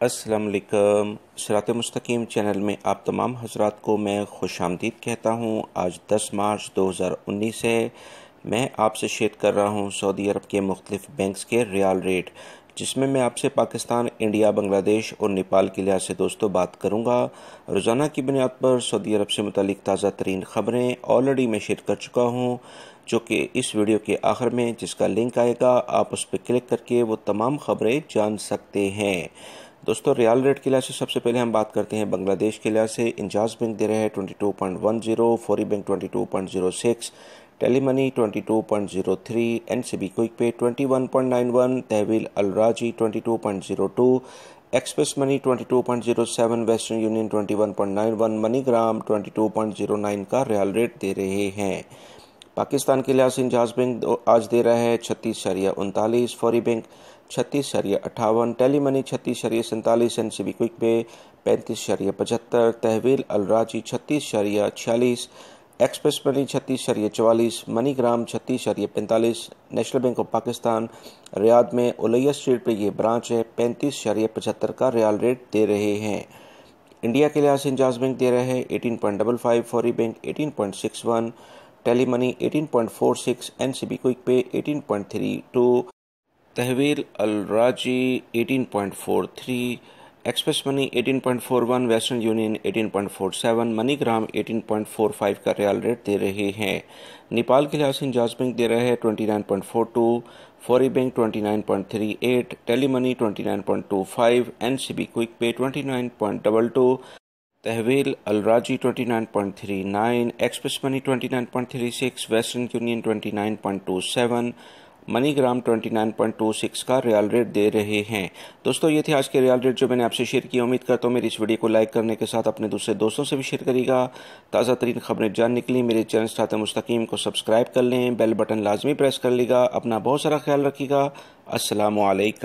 السلام علیکم سرات مستقیم چینل میں آپ تمام حضرات کو میں خوش آمدید کہتا ہوں، آج دس مارچ دو ہزار انیس ہے۔ میں آپ سے شیئر کر رہا ہوں سعودی عرب کے مختلف بینکس کے ریال ریٹ، جس میں میں آپ سے پاکستان، انڈیا، بنگلہ دیش اور نیپال کے لحاظ سے دوستوں بات کروں گا۔ روزانہ کی بنیاد پر سعودی عرب سے متعلق تازہ ترین خبریں آلریڈی میں شیئر کر چکا ہوں، جو کہ اس ویڈیو کے آخر میں، جس کا لنک آئے گا، آپ اس پہ کلک کر کے وہ تمام خبریں جان سکتے ہیں۔ دوستو، ریال ریٹ کے لحاظ سے سب سے پہلے ہم بات کرتے ہیں بنگلہ دیش کے لحاظ سے۔ انجاز بینک دے رہے ہیں 22.10 فوری bank 22.06 tele money 22.03 N C B quick pay 21.91 تحویل الراجی 22.02 express money 22.07 Western Union 21.91 MoneyGram 22.09 کا ریال ریٹ دے رہے ہیں۔ پاکستان کے لحاظ سے انجاز بینک آج دے رہا ہے چھتیس شریعہ انتالیس فوری بینک، چھتیس شریعہ اٹھاون، ٹیلی منی چھتیس شریعہ سنتالیس، N C B quick pay, پینتیس شریعہ پچہتر، تحویل الراجی چھتیس شریعہ چھیالیس، ایکسپریس منی چھتیس شریعہ چوالیس منی گرام چھتیس شریعہ پینتالیس، National Bank of Pakistan Riyadh میں الیہ اسٹریٹ پہ یہ برانچ ہے، پینتیس شریعہ پچہتر کا ریال ریٹ دے رہے ہیں۔ انڈیا کے لحاظ سے انجاز بینک دے رہے ہیں ایٹین پوائنٹ ڈبل فائیو فوری bank, eighteen point six one tele money eighteen point four six N C B quick pay eighteen point three two تحویل الراجی eighteen point four three express money eighteen point four one Western Union eighteen point four seven MoneyGram eighteen point four five کا ریال rate دے رہے ہیں۔ نیپال کے لحاظ سے انجاز bank دے رہے ہیں twenty nine point four two فوری bank twenty nine point three eight tele money twenty nine point two five N C B quick pay twenty nine point double two تحویل الراجی twenty nine point three, nine express money twenty nine point three six Western Union twenty nine point two seven, MoneyGram 29.26 کا ریال rate دے رہے ہیں۔ دوستو، یہ تھے آج کے ریال ریٹ جو میں نے آپ سے شیئر کیا۔ امید کرتا ہوں میری اس ویڈیو کو لائک کرنے کے ساتھ اپنے دوسرے دوستوں سے بھی شیئر کرے گا۔ تازہ ترین خبریں جان نکلی میرے چینل ساتھ مستقیم کو سبسکرائب کر لیں، بیل بٹن لازمی پریس کر لے گا، اپنا بہت سارا خیال رکھے گا۔ السلام علیکم۔